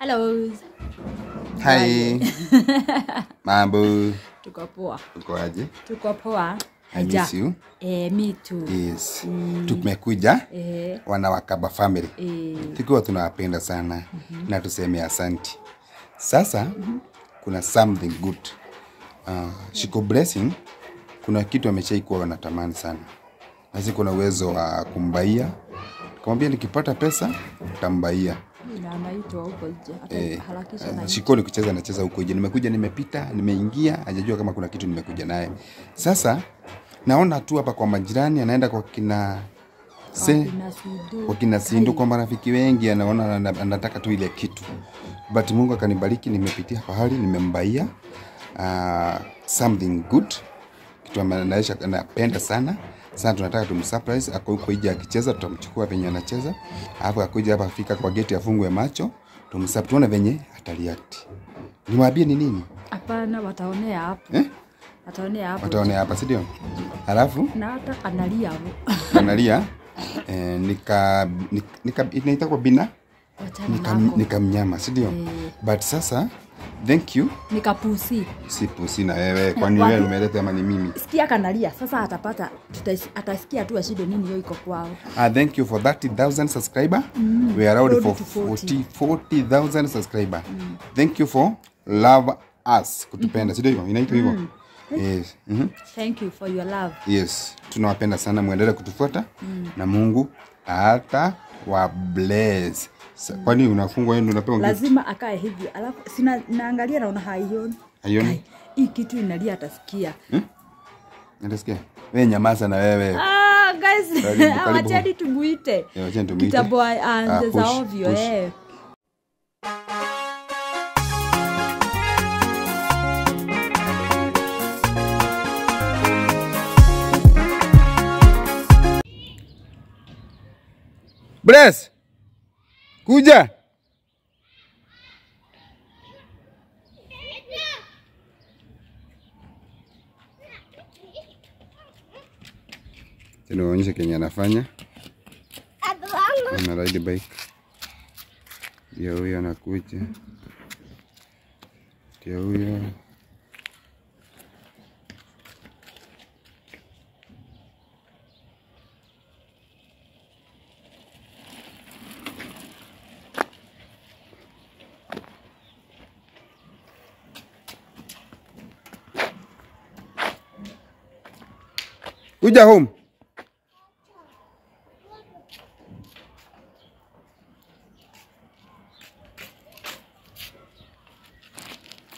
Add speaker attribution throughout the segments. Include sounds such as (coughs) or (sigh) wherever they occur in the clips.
Speaker 1: Hello.
Speaker 2: Hai. (laughs) Mambo.
Speaker 1: Tuko poa.
Speaker 2: tuko aje?
Speaker 1: Tuko poa.
Speaker 2: I miss you.
Speaker 1: Eh, me too.
Speaker 2: Yes. Tumekuja
Speaker 1: Eh,
Speaker 2: wana Wakaba family.
Speaker 1: eh,
Speaker 2: Tukiwa tunawapenda sana na tuseme asanti. Sasa kuna something good. Uh, Shiko Blessing kuna kitu ameshaikuwa wanatamani sana. Nasi kuna uwezo wa kumbaia. Kamwambia nikipata pesa tambaia. Eh,
Speaker 1: na
Speaker 2: Shiko ni kucheza nacheza huko nje. Nimekuja nimepita, nimeingia, hajajua kama kuna kitu nimekuja naye. Sasa naona tu hapa kwa majirani anaenda kwa kina se, kwa kina Sindu kwa marafiki wengi, anaona ana- anataka tu ile kitu, but Mungu akanibariki, nimepitia pahali nimembaia uh, something good, kitu ambacho anapenda sana sasa tunataka tumsurprise ako nje akicheza, tutamchukua venye anacheza, alafu akuja hapa afika kwa geti afungwe macho, tumsurprise, tuone venye ataliact. Niwaambie ni nini
Speaker 1: Hapana, wataonea hapo.
Speaker 2: eh?
Speaker 1: Wataonea hapo.
Speaker 2: wataonea hapa, si ndio? Halafu
Speaker 1: Na hata analia hapo. (laughs)
Speaker 2: analia eh, nika, nika, nika inaitwa bina
Speaker 1: nikamnyama,
Speaker 2: nika, si ndio?
Speaker 1: Eh.
Speaker 2: But sasa thank you
Speaker 1: Nikapusi.
Speaker 2: si pusi na wewe, (laughs) kwani wewe umeleta ama ni mimi?
Speaker 1: Sikia kanalia. Sasa atapata tutais- atasikia tu ashinde nini hiyo iko kwao.
Speaker 2: Uh, thank you for 30,000 subscriber. We are out for
Speaker 1: 40.
Speaker 2: 40 40,000 subscriber. Thank you for love us kutupenda, si ndio hivyo? Inaitwa hivyo. Yes. Mhm.
Speaker 1: Thank you for your love.
Speaker 2: Yes. Tunawapenda sana, muendelee kutufuata na Mungu hata wa bless. Sa- Kwani unafungwa yeye ndio unapewa gift?
Speaker 1: Lazima akae hivyo. Alafu sina naangalia naona haioni.
Speaker 2: Haioni?
Speaker 1: Ai, Hii kitu inalia atasikia.
Speaker 2: Hmm? Atasikia. Wewe nyamaza na wewe.
Speaker 1: Ah, guys, (laughs) wacheni tumuite.
Speaker 2: Eh, wacheni tumuite.
Speaker 1: Kitabu
Speaker 2: Ah,
Speaker 1: aanze za
Speaker 2: push,
Speaker 1: ovyo eh.
Speaker 2: Bless. Kuja. Tunaonyesha kenye anafanya. Ana ride bike. Ndio huyo anakuja. Ndio huyo. Kuja home.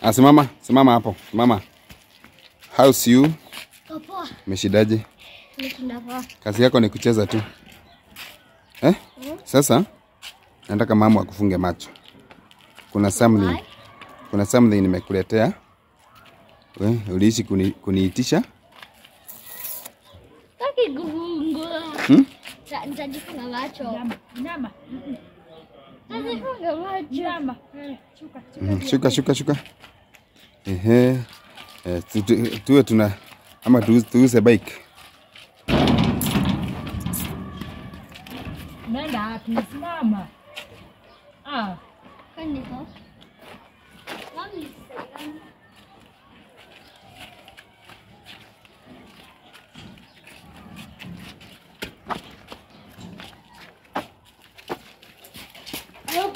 Speaker 2: Asimama, simama, simama hapo. Simama. How's you?
Speaker 3: Poa,
Speaker 2: Umeshidaje?
Speaker 3: poa.
Speaker 2: Kazi yako ni kucheza tu. Eh? Sasa nataka mama akufunge macho. Kuna something. Kuna something nimekuletea. Wewe uliishi kuni, kuniitisha? Hmm?
Speaker 3: Nitajifunga macho.
Speaker 1: Nyama, nyama,
Speaker 3: Nitajifunga macho.
Speaker 1: nyama. Eh, Shuka, shuka.
Speaker 2: Shuka, shuka, shuka. Ehe. Eh, tu- tu- tuwe tuna ama tu- tuuze bike.
Speaker 1: Nenda mama. Ah,
Speaker 3: Kwani niko? Mami, sasa. Hopsi gish.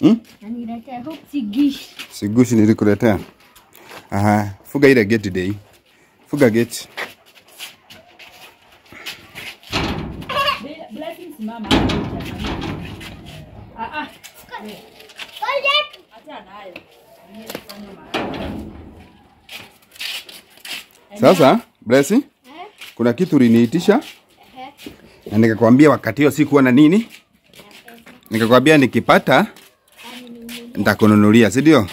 Speaker 2: Hmm?
Speaker 3: Naniletea hopsi.
Speaker 2: Sigushi nilikuletea. Aha, fuga ile gate day. Fuga gate.
Speaker 1: Ah ah.
Speaker 2: Sasa, Blessing,
Speaker 3: Eh?
Speaker 2: kuna kitu uliniitisha
Speaker 3: Eh?
Speaker 2: na nikakwambia wakati hiyo sikuwa na nini, nikakwambia nikipata nitakununulia, si ndio?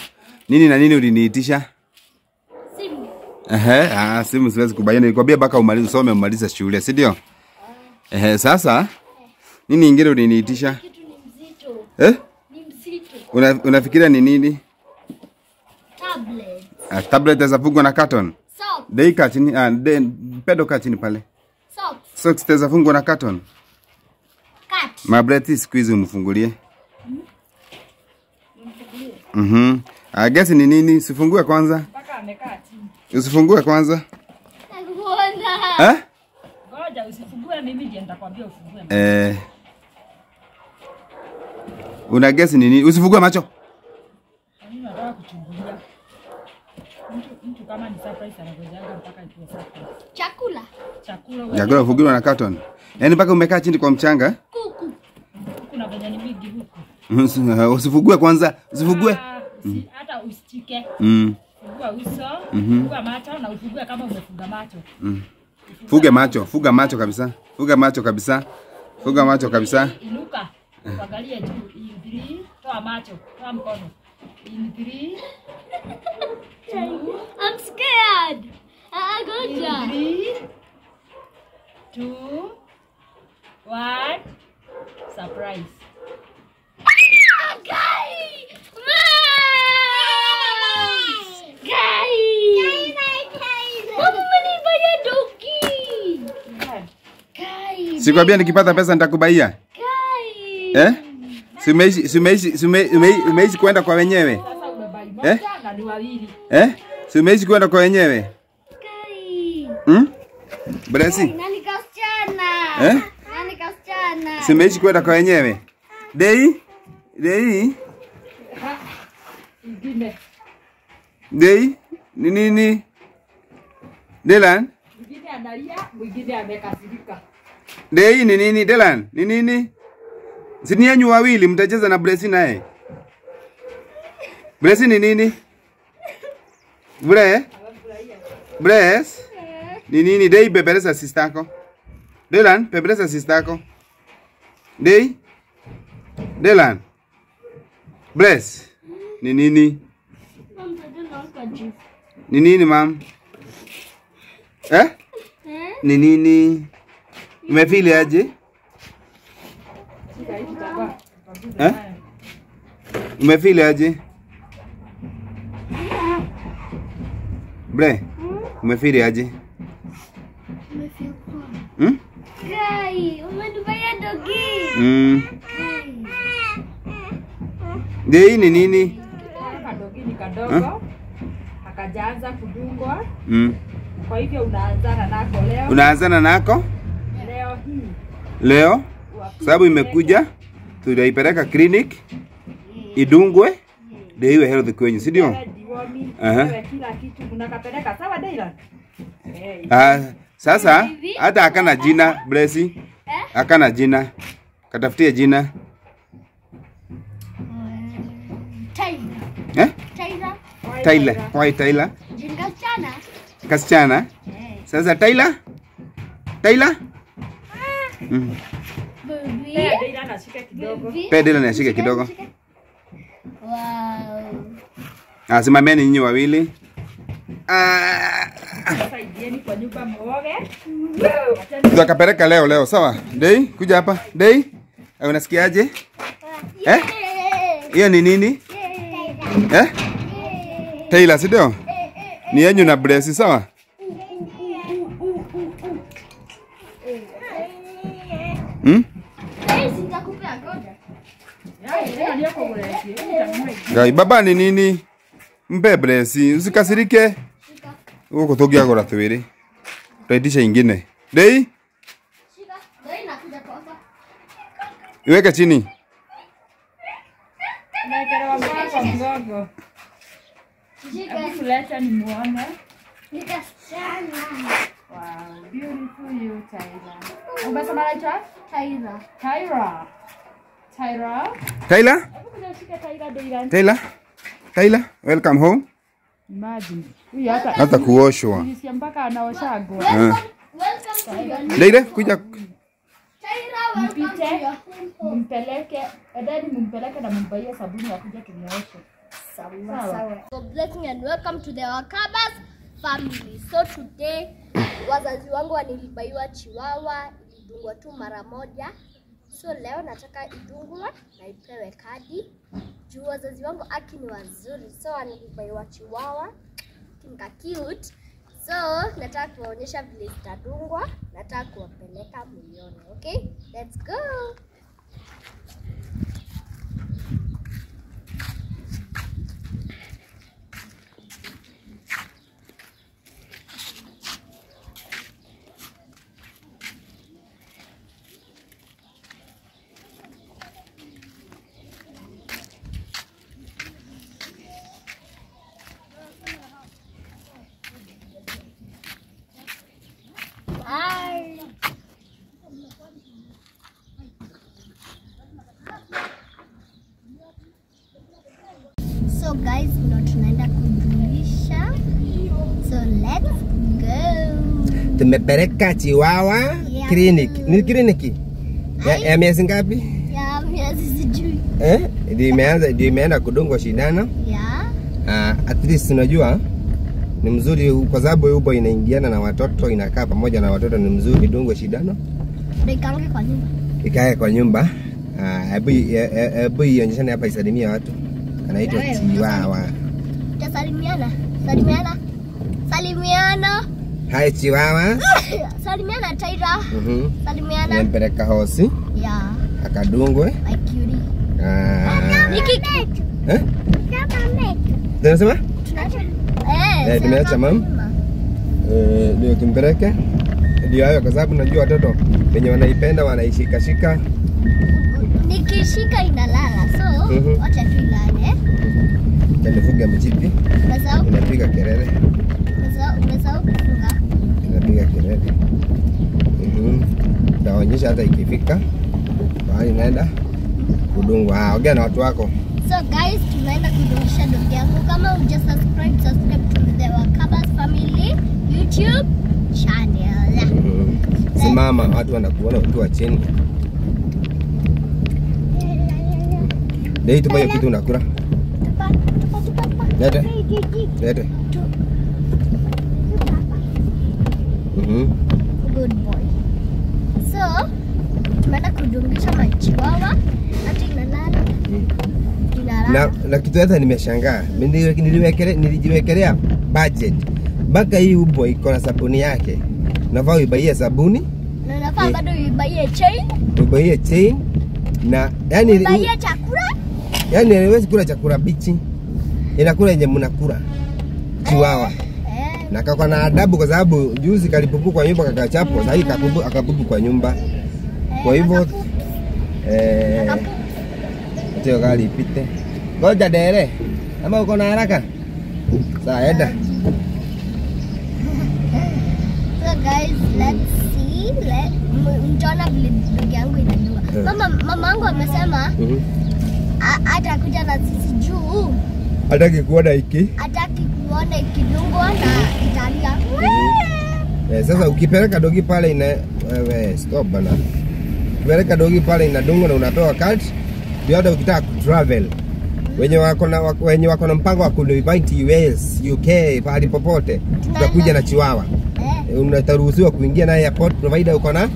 Speaker 2: Nini na nini uliniitisha?
Speaker 3: Simu.
Speaker 2: Ehe, ah, simu siwezi kubaini. Nilikwambia mpaka umalize usome umalize shule, si ndio? Ehe, sasa nini ingine uliniitisha?
Speaker 3: Kitu ni mzito.
Speaker 2: Eh?
Speaker 3: Ni mzito.
Speaker 2: Una, unafikiria ni nini?
Speaker 3: Tablet.
Speaker 2: Ah, tablet za fungwa na carton.
Speaker 3: Socks.
Speaker 2: Dei carton, ah, de, pedo carton pale.
Speaker 3: Socks.
Speaker 2: Socks za fungwa na carton.
Speaker 3: Cat.
Speaker 2: Mabreti siku hizi umfungulie. Mhm. Ah, gesi ni nini? Usifungue kwanza.
Speaker 1: mpaka amekaa chini.
Speaker 2: Usifungue kwanza.
Speaker 3: Nakuona.
Speaker 2: Eh?
Speaker 1: Ngoja usifungue, mimi ndiye nitakwambia ufungue.
Speaker 2: Eh. Una gesi ni nini? Usifungue macho.
Speaker 1: Mimi nataka kuchungulia. Mtu, kama ni surprise anangojanga mpaka ikuwe surprise.
Speaker 3: Chakula.
Speaker 1: Chakula
Speaker 2: Chakula na carton. Yaani mpaka umekaa chini kwa mchanga.
Speaker 3: Kuku.
Speaker 1: kuna venye ni mingi huku.
Speaker 2: Usifugue kwanza. usifugue.
Speaker 1: Ah, Hata usichike.
Speaker 2: Mm.
Speaker 1: Fugua uso, fungua macho na ufugue kama umefuga macho. Mm.
Speaker 2: Fuge macho, fuga macho kabisa. Fuga macho kabisa. Fuga macho kabisa.
Speaker 1: Inuka. Uangalie juu. Toa macho, toa mkono. In three,
Speaker 3: I'm scared. Ah,
Speaker 1: in
Speaker 3: ya.
Speaker 1: three, two, one. Surprise.
Speaker 2: Sikwambia nikipata pesa nitakubaia. Eh? Simeishi si ume- umei- umeishi kwenda kwa wenyewe? Eh?
Speaker 1: moja na ni wawili.
Speaker 2: Eh? Simeishi kwenda kwa wenyewe? Hmm?
Speaker 3: Kasichana?
Speaker 2: Eh?
Speaker 3: Nani kasichana?
Speaker 2: Si umeishi kwenda kwa wenyewe? Dei? Dei?
Speaker 1: Ingine.
Speaker 2: Dei? Ni nini? Delan?
Speaker 1: Mwingine analia, mwingine amekasirika.
Speaker 2: Dei ni nini? Delan? Ni nini? Si ni yenyu wawili mtacheza na Bresi naye? Bresi ni nini? Bre? Bres? Ni nini? Dei bebeleza sistako. Delan, bebeleza sistako. Dei? Delan? Bres? Ni nini? Ni nini mam? Eh?
Speaker 3: Eh?
Speaker 2: Ni nini? Umefili aje?
Speaker 1: Hii.
Speaker 2: Eh? Umefili aje? Bre, aje?
Speaker 3: Umefeel poa.
Speaker 2: Hmm?
Speaker 3: Guy, umenifanya doki.
Speaker 2: Mm.
Speaker 3: Guy.
Speaker 2: Dei ni nini?
Speaker 1: Kadogi ni kadogo. Akajaanza kudungwa.
Speaker 2: Mm.
Speaker 1: Kwa hivyo unaanzana nako leo.
Speaker 2: Unaanzana nako
Speaker 1: Leo hii.
Speaker 2: leo sababu imekuja, tutaipeleka clinic idungwe ndio iwe health kwenyu, si ndio?
Speaker 1: Uh -huh.
Speaker 2: Aha.
Speaker 1: wewe kila kitu mnakapeleka sawa Daylan? Eh,
Speaker 2: Ah, sasa hata akana jina Blessy, akana jina, katafutie jina
Speaker 3: Taila,
Speaker 2: eh?
Speaker 3: Tyler.
Speaker 2: Tyler, why Tyler?
Speaker 3: Jini kasichana?
Speaker 2: Kasichana.
Speaker 3: Eh.
Speaker 2: Sasa Tyler? Tyler? Mm.
Speaker 1: Pea Daylan ashike kidogo.
Speaker 3: Wow.
Speaker 2: Ah, simameni nyinyi wawili. Ah,
Speaker 1: muoge.
Speaker 2: tutakapeleka leo leo, sawa? Dei, kuja hapa. Dei, eh, unasikiaje? Eh? Hiyo ni nini? Eh? Taylor, si ndio? Ni yenyu na Blessy, sawa? Hmm?
Speaker 3: Hey, sitakupea ngoja.
Speaker 1: Leo ndio kwa kuleki. Nitamweka.
Speaker 2: Ngai, baba ni nini? Mpe blesi usikasirike. Huko tugiagora twiri. Taitisha ingine. Dei,
Speaker 3: Shika. Ndio ingine dei
Speaker 2: iweke chini.
Speaker 1: Wow, beautiful you Tyra. Umesema anaitwa?
Speaker 3: Tyra.
Speaker 1: Tyra. Tyra.
Speaker 2: Tyler?
Speaker 1: Kuja.
Speaker 2: Tyler? Tyler, welcome home.
Speaker 1: Imagine. Huyu hata
Speaker 2: Hata kuoshwa.
Speaker 1: nilisikia mpaka anaoshagwa.
Speaker 3: New
Speaker 2: Deire, kuja.
Speaker 3: Tyler, welcome to
Speaker 1: Mpite.
Speaker 3: your home.
Speaker 1: mpeleke edeni mumpeleke na mbaie sabuni wakuja tumuoshe.
Speaker 3: Sawa, sawa. God blessing and welcome to the Wakabas family. So today wazazi wangu wanilibaiwa chiwawa, ilidungwa tu mara moja. So leo nataka idungwe na ipewe kadi juu wazazi wangu aki ni wazuri, so wanilibaiwa chiwawa kinga cute. So nataka kuwaonyesha vile zitadungwa, nataka kuwapeleka mlione. Okay, let's go. So guys, ndo tunaenda kujulisha. So let's go.
Speaker 4: Tumepeleka Chiwawa
Speaker 3: Yeah.
Speaker 4: clinic. Ni kliniki ya, ya miezi ngapi?
Speaker 3: Ya miezi sijui.
Speaker 4: Eh? Ndio imeanza ndio imeenda kudungwa shindano.
Speaker 3: Ya.
Speaker 4: Uh, at least unajua ni mzuri kwa sababu yupo inaingiana na watoto, inakaa pamoja na watoto, ni mzuri dungwe shindano
Speaker 3: Ndo kwa nyumba.
Speaker 4: ikae kwa nyumba. Ah, Hebu he- he- hebu ionyeshane hapa, isalimia watu. Anaitwa Chiwawa.
Speaker 3: Tasalimiana. Salimiana. Salimiana.
Speaker 4: Hai Chiwawa. (laughs)
Speaker 3: Salimiana Taira.
Speaker 4: Mhm.
Speaker 3: Salimiana.
Speaker 4: Nimempeleka hosi
Speaker 3: Yeah.
Speaker 4: akadungwe.
Speaker 3: My cutie.
Speaker 4: Ah,
Speaker 3: Niki.
Speaker 4: eh? Tunasema
Speaker 3: Eh,
Speaker 4: Eh, tumeacha mam. Eh, ndio tumpeleke ndio hayo, kwa sababu najua watoto wenye wanaipenda wanaishikashika.
Speaker 3: Nikishika inalala. So,
Speaker 4: Mhm.
Speaker 3: wacha tu ilale.
Speaker 4: Kanifuga mchipi inapiga kelele,
Speaker 3: umesahau umesahau kufunga.
Speaker 4: inapiga kelele. Mhm. Taonyesha hata ikifika mahali naenda kudungwa. Ah, ongea na watu wako.
Speaker 3: So guys, tunaenda kudungisha dogi yangu. Kama uja subscribe, subscribe to the Wakabas Family YouTube channel.
Speaker 4: Mhm. Simama, watu wanakuona ukiwa chini. Hii tupa hiyo kitu unakula. Lete. Lete. Mhm
Speaker 3: boy. So, tunaenda machiwawa. Hata inalala.
Speaker 4: Na, na kitu hata nimeshangaa. Nilijiwekelea budget. Mpaka hii ubo iko na sabuni yake. Nafaa uibaie sabuni.
Speaker 3: Na nafaa
Speaker 4: Eh.
Speaker 3: bado uibaie chain,
Speaker 4: uibaie chain. Na yani,
Speaker 3: uibaie chakula.
Speaker 4: yani haiwezi kula chakula bichi. Inakula yenye mnakula. Chiwawa
Speaker 3: Eh,
Speaker 4: na kakwa na adabu kwa sababu juzi kalipupu kwa nyumba kakachapwa sahii kapupu akapupu kwa nyumba.
Speaker 3: eh,
Speaker 4: kwa hivyo eh, gari ipite. Ngoja dere. Ama uko na haraka? Sawa, enda.
Speaker 3: So guys, let's see. Let, mtaona vile ndugu yangu.
Speaker 4: Eh.
Speaker 3: Mama amesema
Speaker 4: Mhm.
Speaker 3: atakuja na sisi juu,
Speaker 4: Hataki kuona
Speaker 3: hataki kuona ikidungwa na italia.
Speaker 4: Eh, sasa ukipeleka dogi pale ina wewe stop bana. Ukipeleka dogi pale inadungwa na unapewa card. Ndio ukitaka ukitaka travel. Wenye wako na wenye wako na mpango wa kuinvite US, UK, pahali popote. Tutakuja na chiwawa.
Speaker 3: Eh,
Speaker 4: Unataruhusiwa kuingia na airport provider uko na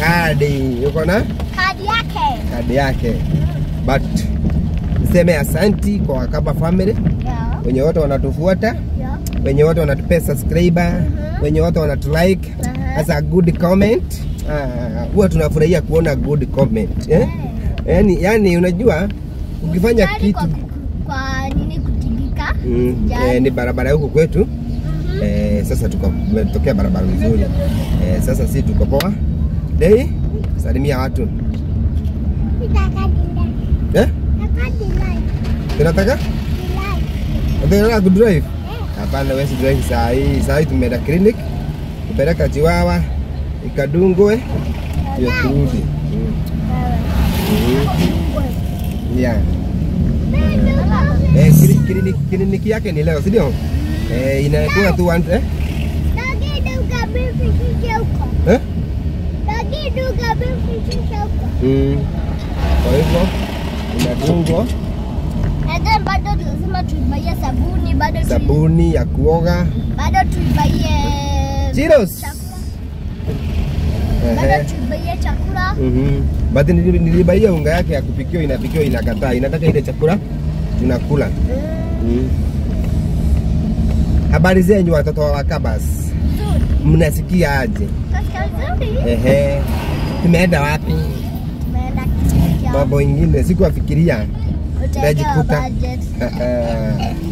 Speaker 4: kadi, uko na
Speaker 3: kadi yake.
Speaker 4: kadi yake. But niseme asanti kwa Wakaba family
Speaker 3: Yeah,
Speaker 4: wenye wote wanatufuata,
Speaker 3: yeah.
Speaker 4: wenye wote wanatupea subscriber,
Speaker 3: Mhm.
Speaker 4: wenye wote wanatulike
Speaker 3: -huh.
Speaker 4: as a good comment. Ah, huwa tunafurahia kuona good comment eh? Yani, yani unajua ukifanya kitu
Speaker 3: kwa, kwa nini kutingika.
Speaker 4: mm, eh, ni barabara huku kwetu
Speaker 3: mm -hmm.
Speaker 4: eh, sasa tumetokea barabara nzuri eh, sasa si tuko poa dei salimia watu eh? tunataka Unataka kudrive? Hapana, wewe si drive saa hii. Saa hii tumeenda clinic kupeleka chiwawa ikadungwe ndio turudi. Mm. Mm. Yeah. Eh, kliniki kliniki yake ni leo, si ndio? Eh, inakuwa tu eh? Eh? Mm. Kwa hivyo inadungwa
Speaker 3: bado lazima tuibaie sabuni, bado
Speaker 4: sabuni ya kuoga.
Speaker 3: bado tuibaie. Bado tuibaie chakula.
Speaker 4: Mhm. But nilibaia unga yake ya kupikiwa inapikiwa inakataa. Inataka ile chakula tunakula. Mm. Habari zenyu watoto wa Wakabas, mnasikia aje? Ehe, tumeenda wapi? Mambo ingine sikuwafikiria. najikuta.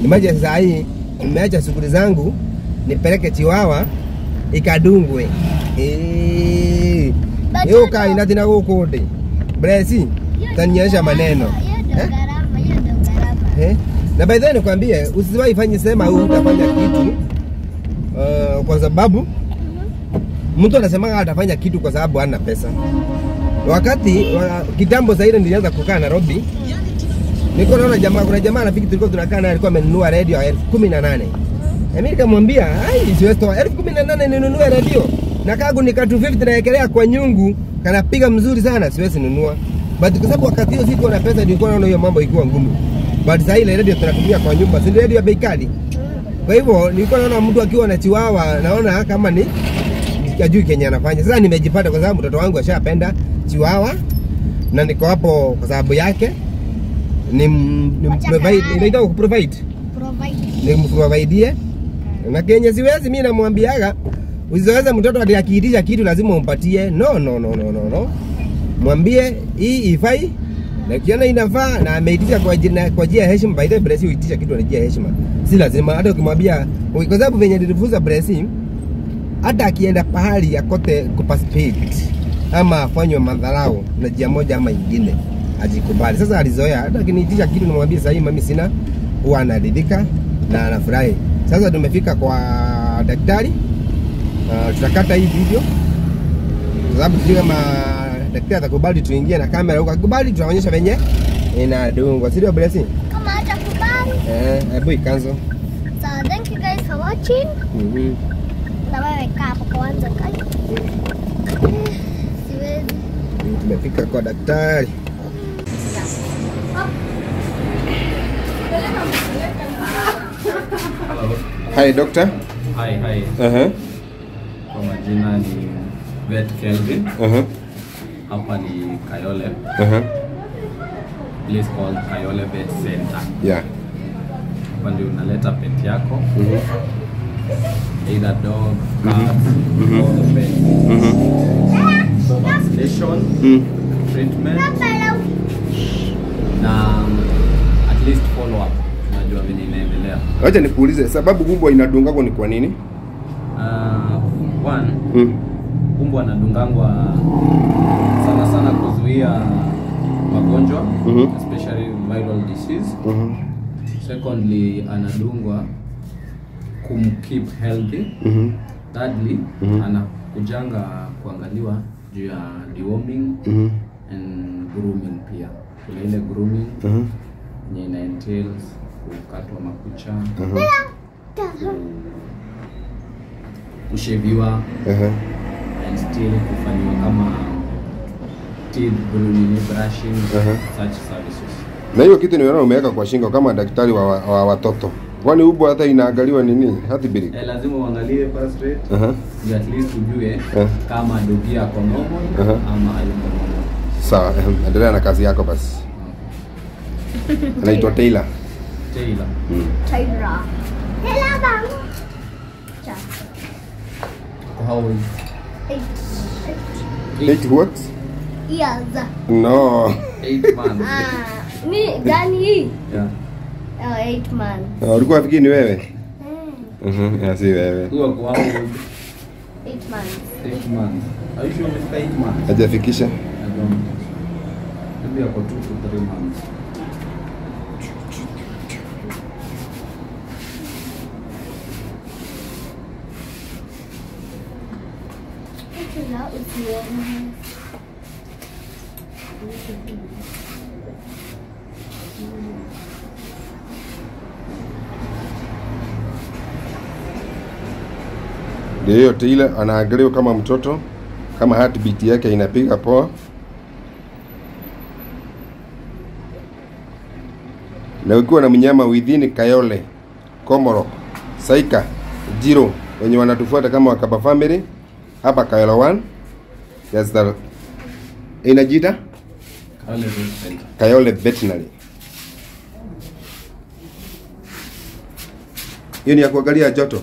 Speaker 4: Imaje saa hii nimeacha shughuli zangu nipeleke Chiwawa ikadungwe. Eh.
Speaker 3: But
Speaker 4: Yo
Speaker 3: you
Speaker 4: kai
Speaker 3: know-
Speaker 4: natina guku ndi. Blesi,
Speaker 3: tanyesha
Speaker 4: tanionyesha maneno.
Speaker 3: Hiyo
Speaker 4: Eh?
Speaker 3: hiyo.
Speaker 4: Eh? Na by the way nikwambie usiwahi fanye sema huu utafanya kitu uh, kwa sababu mtu anasema atafanya kitu kwa sababu hana pesa. Wakati wa, kitambo ile nilianza kukaa Nairobi nilikuwa naona jamaa, kuna jamaa rafiki tulikuwa tunakaa naye alikuwa amenunua redio ya elfu kumi na nane na mimi nikamwambia ai, siwezi toa elfu kumi na nane ninunue redio na kagu ni katu 50 naekelea kwa nyungu, kanapiga mzuri sana, siwezi nunua. But kwa sababu wakati hiyo sikuwa na pesa, nilikuwa naona hiyo mambo ikuwa ngumu. But sasa ile radio tunatumia kwa nyumba, si radio ya bei kali? Kwa hivyo nilikuwa naona mtu akiwa na chiwawa, naona kama ni ajui kenye anafanya. Sasa nimejipata kwa sababu mtoto wangu ashapenda chiwawa na niko hapo kwa sababu yake ni, ni ndio provide, inaitwa kuprovide
Speaker 3: Provide.
Speaker 4: idea na kenye siwezi mimi namwambiaga usizoeze mtoto ati akiitisha kitu lazima umpatie no no no no no no mwambie hii ifai na ukiona inafaa na ameitisha kwa jina kwa njia ya heshima by the way Bresi huitisha kitu anajia heshima si lazima hata ukimwambia kwa sababu venye nilifunza Bresi hata akienda pahali akote kuparticipate ama afanywe madharau na njia moja ama ingine ajikubali. Sasa alizoea, hata akiniitisha kitu nimwambie sahii mami sina, huwa anaridhika na anafurahi. Sasa tumefika kwa daktari uh, tutakata hii video kwa sababu tujue kama daktari atakubali tuingie na kamera huko. Akikubali tutaonyesha venye inadungwa, si ndio Blessing?
Speaker 3: Kama hatakubali.
Speaker 4: Eh, hebu ikanzo.
Speaker 3: So thank you guys for watching.
Speaker 4: Mhm.
Speaker 3: Na wewe kaa hapo kwanza kai. Siwezi.
Speaker 4: Tumefika kwa daktari. Hi doctor.
Speaker 5: Hi, hi.
Speaker 4: Uh-huh.
Speaker 5: Majina ni Vet Kelvin.
Speaker 4: Uh-huh.
Speaker 5: Hapa ni Kayole.
Speaker 4: Uh-huh.
Speaker 5: Place called Kayole Vet Center.
Speaker 4: Yeah.
Speaker 5: Hapa ndio unaleta pet yako.
Speaker 4: Mhm.
Speaker 5: Either dog, cat,
Speaker 4: Mhm.
Speaker 5: or pet.
Speaker 4: Mhm.
Speaker 5: Vaccination,
Speaker 4: Mm.
Speaker 5: treatment na at least follow up. Tunajua vile inaendelea.
Speaker 4: Wacha nikuulize sababu kubwa inadungako ni kwa nini?
Speaker 5: One,
Speaker 4: Mm.
Speaker 5: umbu anadungangwa sana sana kuzuia magonjwa
Speaker 4: mm -hmm.
Speaker 5: especially viral disease
Speaker 4: mm -hmm.
Speaker 5: secondly anadungwa kumkeep healthy
Speaker 4: mm -hmm.
Speaker 5: thirdly
Speaker 4: mm -hmm.
Speaker 5: anakujanga kuangaliwa juu ya deworming
Speaker 4: mm -hmm.
Speaker 5: and grooming pia kuna ile grooming
Speaker 4: Mhm.
Speaker 5: yenye ina entails kukatwa makucha
Speaker 4: Mhm.
Speaker 5: Kusheviwa
Speaker 4: Uh-huh.
Speaker 5: and still kufanyiwa kama teeth grooming brushing
Speaker 4: -huh.
Speaker 5: such services
Speaker 4: Na hiyo kitu niona umeweka kwa shingo kama daktari wa, wa, wa watoto. Kwani ubo hata inaangaliwa nini? Heartbeat.
Speaker 5: eh, lazima uangalie first rate
Speaker 4: Uh-huh.
Speaker 5: ndio at least ujue
Speaker 4: uh -huh.
Speaker 5: kama dogi yako normal
Speaker 4: -huh.
Speaker 5: ama hayuko normal
Speaker 4: Sawa, ehem, (laughs) endelea na kazi yako basi. Anaitwa Taylor.
Speaker 5: Taylor
Speaker 4: Mm.
Speaker 3: Taylor. Taylor.
Speaker 5: How old
Speaker 3: Eight.
Speaker 4: Eight what?
Speaker 3: Years.
Speaker 4: No.
Speaker 5: eight months
Speaker 3: Ah, ni gani hii?
Speaker 5: yeah
Speaker 3: Oh, eight months.
Speaker 4: Ah, Ulikuwa fikiri ni wewe?
Speaker 3: Mm.
Speaker 4: Mhm, yeah, si wewe.
Speaker 5: how old
Speaker 3: Eight months.
Speaker 5: eight months are you sure umefika eight months
Speaker 4: Hajafikisha.
Speaker 5: I don't maybe ako two to three months
Speaker 4: Hiyo Taylor anaangaliwa kama mtoto, kama heartbeat yake inapiga poa. Na ukiwa na mnyama within Kayole, Komoro, Saika, Jiro wenye wanatufuata kama Wakaba family hapa Kayole 1 yes, the
Speaker 5: inajita
Speaker 4: Kayole Veterinary. Hiyo ni ya kuangalia joto.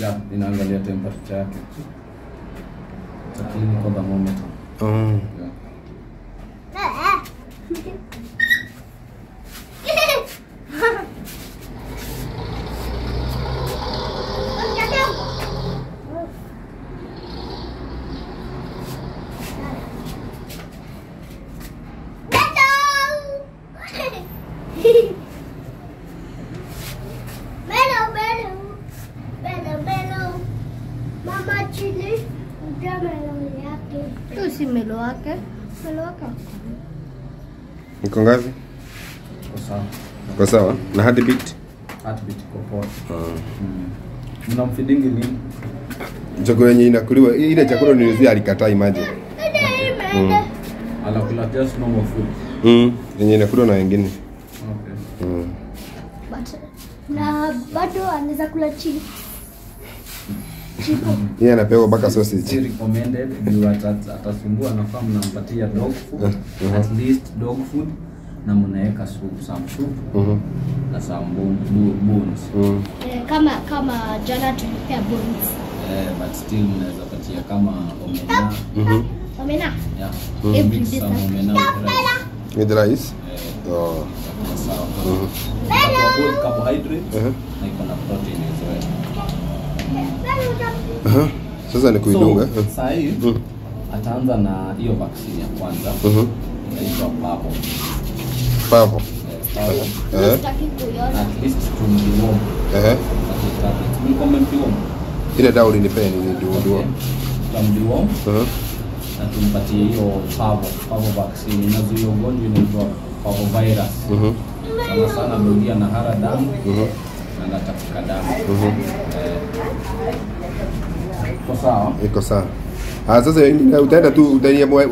Speaker 5: yeah inaangalia temperature yake Lakini kwa thermometer
Speaker 4: Oh.
Speaker 5: yeah
Speaker 3: Melo, melo. Melo, melo. Mama chili. Ndio melo yake. Tu si melo wake. Melo wake.
Speaker 4: Niko ngapi?
Speaker 5: Kwa sawa.
Speaker 4: Kwa sawa? Na heartbeat?
Speaker 5: beat kwa poa. Mm. Mnamfidingi ni.
Speaker 4: Chakula yenye inakuliwa ile chakula nilizia alikataa imagine.
Speaker 5: Anakula just normal food.
Speaker 4: Mm. Yenye inakuliwa na wengine.
Speaker 5: Okay.
Speaker 4: Mm.
Speaker 3: But, na bado anaweza kula chini
Speaker 4: Yeye anapewa mpaka
Speaker 5: Si
Speaker 4: sausage.
Speaker 5: recommended juu ata- atasumbua nafaa mnampatia dog food
Speaker 4: Mhm.
Speaker 5: at least dog food na mnaweka soup some soup
Speaker 4: Mhm.
Speaker 5: na some bones, bo- bones
Speaker 4: Mm.
Speaker 3: eh, kama kama jana tulipea bones
Speaker 5: eh, but still mnaweza patia kama omena
Speaker 4: Mhm.
Speaker 3: omena
Speaker 5: yeah.
Speaker 3: Every
Speaker 5: Mix
Speaker 3: day
Speaker 5: some
Speaker 3: that-
Speaker 5: omena with rice. Eh,
Speaker 4: Oh.
Speaker 5: sawa
Speaker 4: Mhm.
Speaker 5: Itakuwa carbohydrates
Speaker 4: Uh-huh.
Speaker 5: na iko na protein as well
Speaker 4: Aha. Sasa ni kuidunga.
Speaker 5: so sasa hii
Speaker 4: Mm.
Speaker 5: ataanza na hiyo vaccine ya kwanza
Speaker 4: Mhm.
Speaker 5: inaitwa papo
Speaker 4: Papo.
Speaker 5: eh,
Speaker 4: Eh.
Speaker 3: sitaki kuiona
Speaker 5: at least tumdiwom
Speaker 4: Eh. Ile dawa ulinipea ni ndio.
Speaker 5: tutamdiwom
Speaker 4: Mhm.
Speaker 5: na tumpatie hiyo pavo pavo vaccine inazuia ugonjwa inaitwa pavo virus
Speaker 4: Mhm.
Speaker 5: sana sana dogia na hara damu
Speaker 4: Mhm.
Speaker 5: na natapika damu
Speaker 4: Mhm.
Speaker 5: Eh, iko sawa
Speaker 4: Iko sawa. Ah, sasa utaenda tu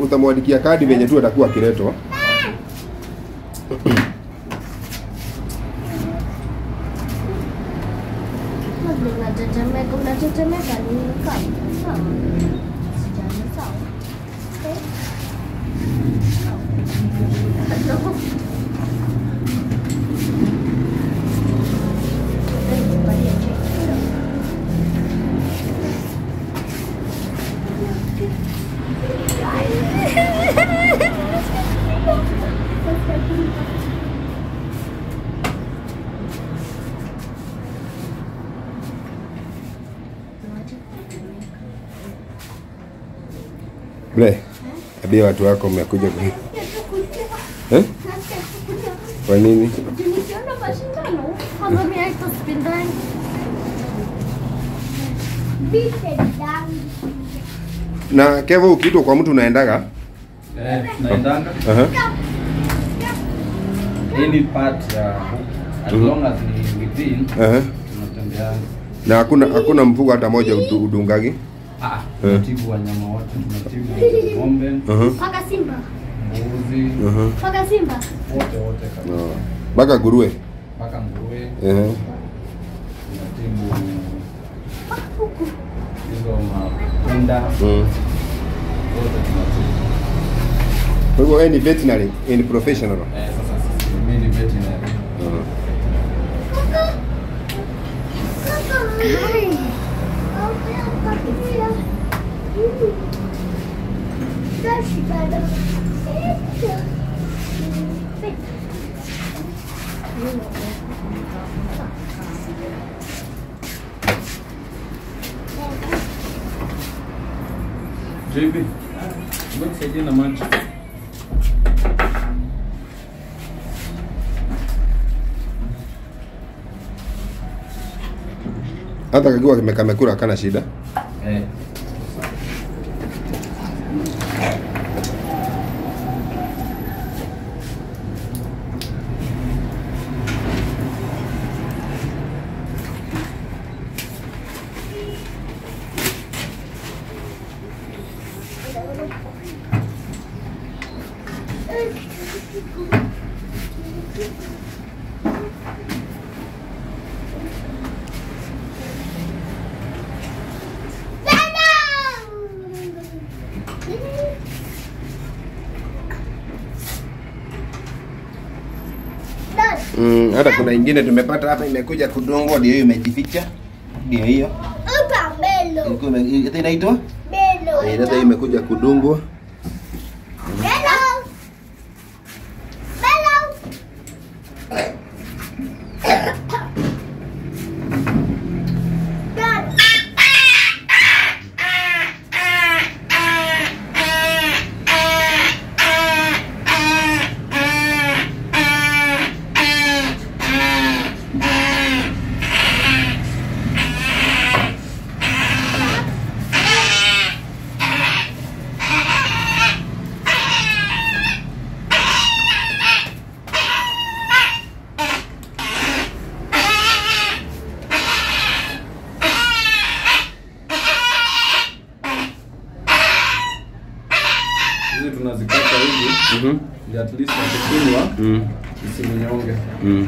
Speaker 4: utamwandikia kadi venye tu atakuwa akiletwa. (coughs) (coughs) Abia watu wako mmekuja kwa Eh? Kwa nini? Na Kevo ukiitwa kwa mtu unaendaga?
Speaker 5: eh, naendanga
Speaker 4: Aha.
Speaker 5: any part ya as
Speaker 4: Mhm.
Speaker 5: long as ni within
Speaker 4: Aha.
Speaker 5: tunatembeanga
Speaker 4: Na hakuna hakuna mfugo hata moja udungagi?
Speaker 5: Ah, tunatibu wanyama wote, tunatibu ng'ombe,
Speaker 3: mpaka simba.
Speaker 5: mbuzi,
Speaker 3: mpaka simba.
Speaker 5: wote wote kabisa,
Speaker 4: Mpaka nguruwe.
Speaker 5: mpaka nguruwe
Speaker 4: Ehe.
Speaker 5: tunatibu hizo mapunda
Speaker 4: Mm.
Speaker 5: wote tunatibu.
Speaker 4: Kwa hivyo wewe ni veterinary, and professional.
Speaker 5: Eh, sasa sisi mimi ni veterinary.
Speaker 4: Mhm.
Speaker 3: Kai.
Speaker 5: JB, nisaidie na maji.
Speaker 4: Hata kakiwa kimekamekura kana shida.
Speaker 5: Eh.
Speaker 4: Mm, hata kuna ingine tumepata hapa imekuja kudungwa ndio hiyo imejificha. Ndio hiyo. inaitwa?
Speaker 3: Belo.
Speaker 4: Ndio Sasa imekuja kudungwa. Mhm.
Speaker 5: Ndio at least akikunywa
Speaker 4: Mm.
Speaker 5: isimnyonge.
Speaker 4: Mm.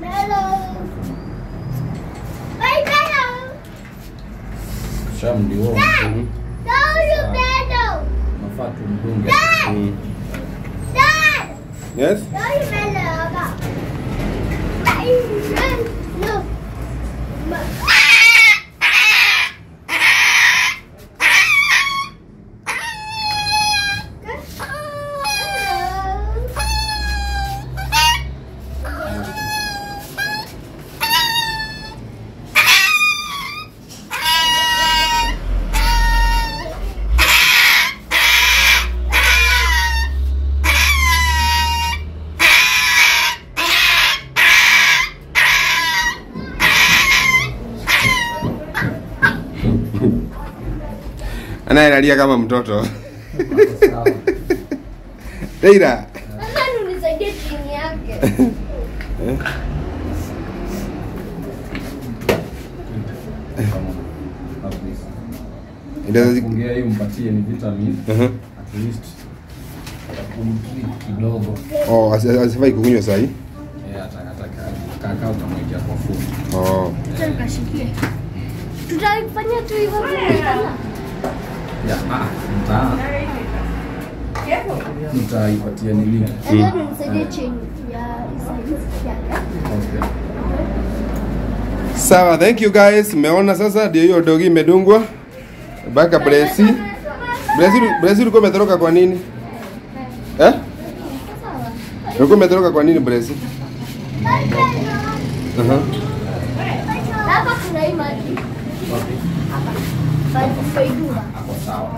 Speaker 3: Hello. Bye, hello.
Speaker 5: Shamndio.
Speaker 4: Mhm.
Speaker 3: No, you better.
Speaker 5: Nafaa tumdunge.
Speaker 4: Mm.
Speaker 3: Dad.
Speaker 4: Yes?
Speaker 3: No, you better. No.
Speaker 4: Anayelalia kama mtoto.
Speaker 3: Teira. (laughs) Unisaidie chini yake.
Speaker 5: Hii ni vitamin. At least kidogo.
Speaker 4: Oh, asifai kukunywa.
Speaker 5: Eh, kaka utamwekea kwa.
Speaker 4: Oh.
Speaker 3: Tutafanya tu hivyo
Speaker 5: Mtaipatia nini?
Speaker 3: Yake.
Speaker 5: Okay.
Speaker 4: Sawa, thank you guys. Mmeona sasa ndio hiyo dogi imedungwa. Baka Blesi. Blesi Blesi ulikuwa umetoroka kwa nini? Eh? Ulikuwa umetoroka kwa nini Blesi?
Speaker 3: Hapa kuna hii maji. Maji faidua.
Speaker 5: Hapo sawa.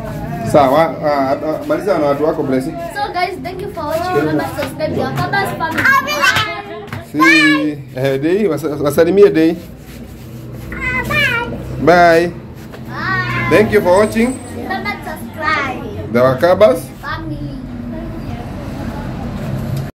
Speaker 4: Sawa, ah, ah, maliza na watu wako blessing
Speaker 3: So guys, thank you for watching. Remember to subscribe to our Kabas family.
Speaker 4: Si eh, Dei, wasalimie Dei. Bye.
Speaker 3: Bye.
Speaker 4: Thank you for watching
Speaker 3: Remember to subscribe.
Speaker 4: the Wakabas.